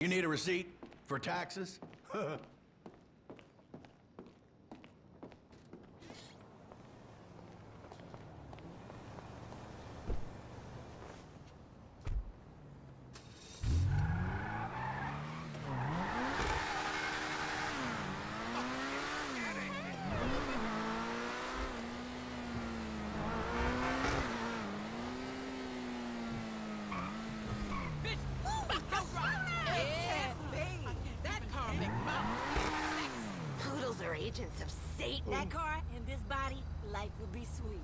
You need a receipt for taxes? agents of Satan. That car and this body, life would be sweet.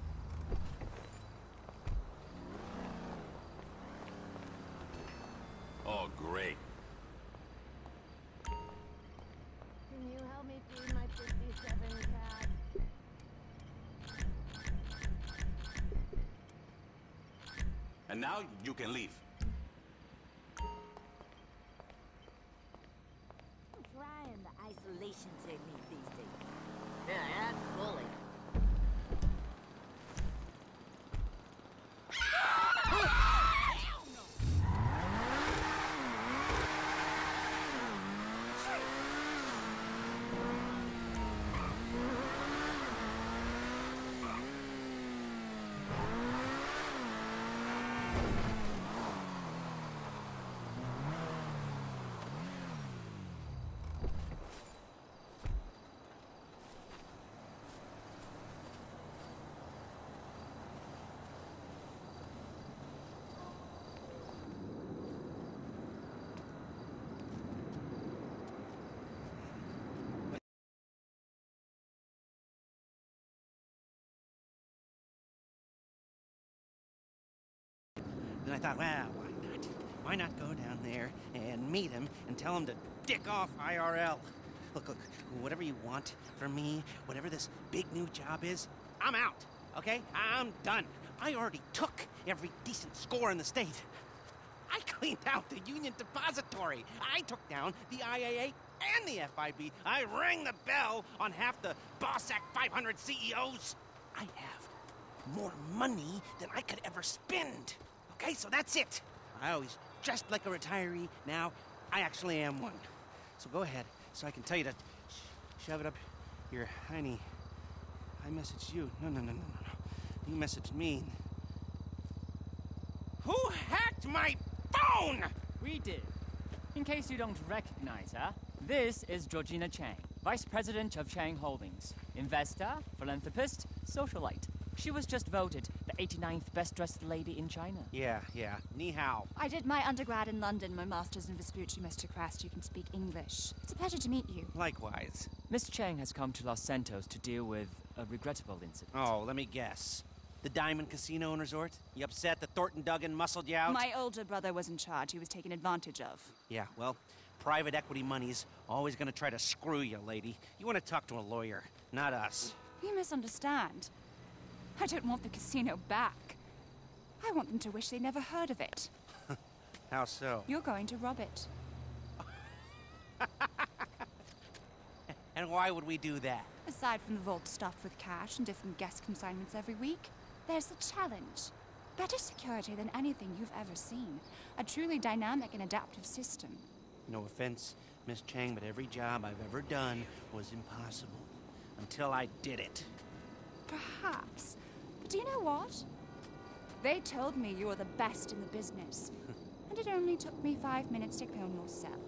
Oh, great. Can you help me feed my 57 cat? And now you can leave. Trying the isolation technique these days. Yeah, that's bully. Then I thought, well, why not? Why not go down there and meet him and tell him to dick off IRL? Look, look, whatever you want from me, whatever this big new job is, I'm out, okay? I'm done. I already took every decent score in the state. I cleaned out the Union Depository. I took down the IAA and the FIB. I rang the bell on half the BAWSAQ 500 CEOs. I have more money than I could ever spend. Okay, so that's it. I always dressed like a retiree. Now I actually am one. So go ahead, so I can tell you to sh- shove it up your hiney. I messaged you. No, no, no, no, no, no. You messaged me. Who hacked my phone? We did. In case you don't recognize her, this is Georgina Chang, Vice President of Chang Holdings. Investor, philanthropist, socialite. She was just voted the 89th best dressed lady in China. Yeah, yeah. Ni hao. I did my undergrad in London, my master's in Vespucci, Mr. Crest. You can speak English. It's a pleasure to meet you. Likewise. Miss Chang has come to Los Santos to deal with a regrettable incident. Oh, let me guess. The Diamond Casino and Resort? You upset that Thornton Duggan muscled you out? My older brother was in charge. He was taken advantage of. Yeah, well, private equity money's always gonna try to screw you, lady. You wanna talk to a lawyer, not us. You misunderstand. I don't want the casino back. I want them to wish they never heard of it. How so? You're going to rob it. And why would we do that? Aside from the vault stuffed with cash and different guest consignments every week, there's the challenge. Better security than anything you've ever seen. A truly dynamic and adaptive system. No offense, Miss Chang, but every job I've ever done was impossible. Until I did it. Perhaps. But do you know what? They told me you were the best in the business. and it only took me five minutes to clone your cell.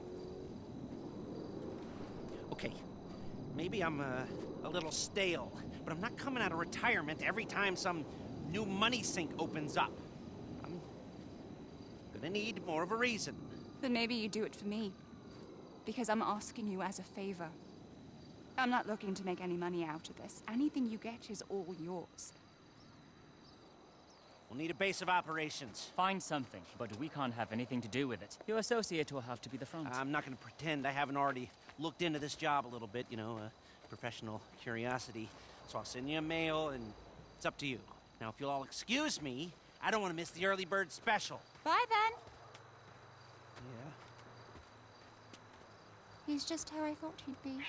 Okay, maybe I'm uh, a little stale, but I'm not coming out of retirement every time some new money sink opens up. I'm gonna need more of a reason. Then maybe you do it for me. Because I'm asking you as a favor. I'm not looking to make any money out of this. Anything you get is all yours. We'll need a base of operations. Find something, but we can't have anything to do with it. Your associate will have to be the front. I'm not gonna pretend I haven't already looked into this job a little bit, you know, uh, professional curiosity. So I'll send you a mail, and it's up to you. Now, if you'll all excuse me, I don't want to miss the early bird special. Bye then. Yeah. He's just how I thought he'd be.